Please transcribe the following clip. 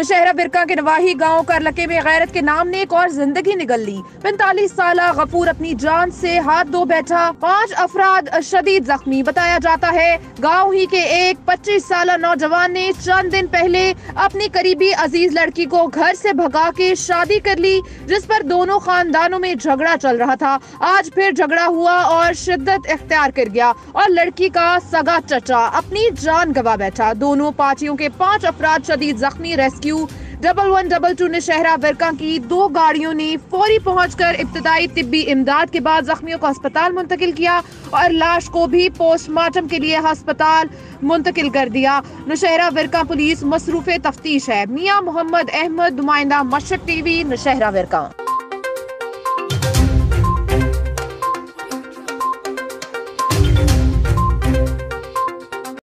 नशहरा बिरका के नवाही गाँव करलके में गैरत के नाम ने एक और ज़िंदगी निकल ली। पैंतालीस साल गफूर अपनी जान से हाथ धो बैठा, पाँच अफराद शदीद जख्मी। बताया जाता है, गाँव ही के एक पच्चीस साल नौजवान ने चंद दिन पहले अपनी करीबी अज़ीज़ लड़की को घर से भगा के शादी कर ली, जिस पर दोनों खानदानों में झगड़ा चल रहा था। आज फिर झगड़ा हुआ और शिद्दत इख्तियार कर गया और लड़की का सगा चचा अपनी जान गवा बैठा। दोनों पार्टियों के पाँच अफराद शदीद जख्मी rescue double one double two Nowshera Virkan की दो गाड़ियों ने फौरी पहुंचकर इब्तदाई तिब्बी इमदाद के बाद जख्मियों को अस्पताल मुंतकिल किया और लाश को भी पोस्टमार्टम के लिए अस्पताल मुंतकिल कर दिया। नशहरा वर्का पुलिस मसरूफ तफ्तीश है। मियाँ मोहम्मद अहमद, नुमाइंदा मशक टीवी, नशहरा वर्का